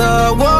the world.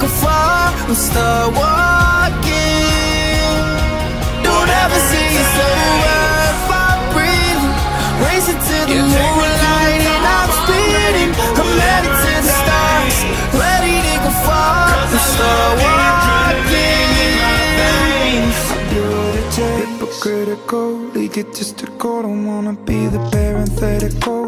go far. We start walking. Don't ever say it's over if I'm breathing. Racing to the moonlight and I'm speeding. I'm headed to the stars, ready to go far. We start walking. Hypocritical, egotistical Don't wanna be the parenthetical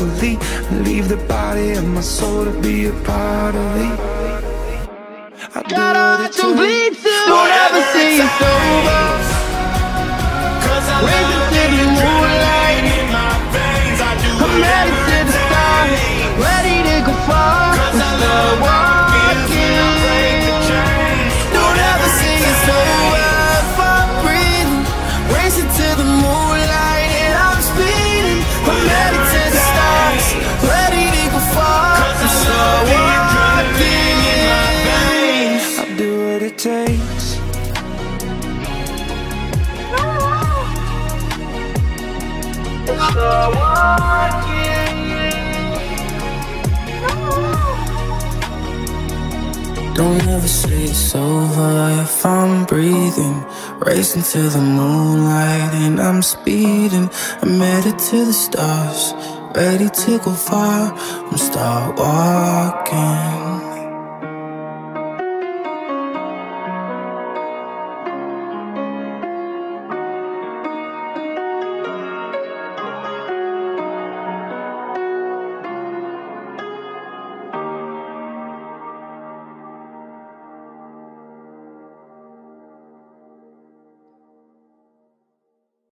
happily Leave the body and my soul to be a part of it I Gotta watch them bleed soon. Don't ever say it's over. Don't ever say it's over if I'm breathing. Racing to the moonlight and I'm speeding. I'm headed to the stars, ready to go far. I'm start walking.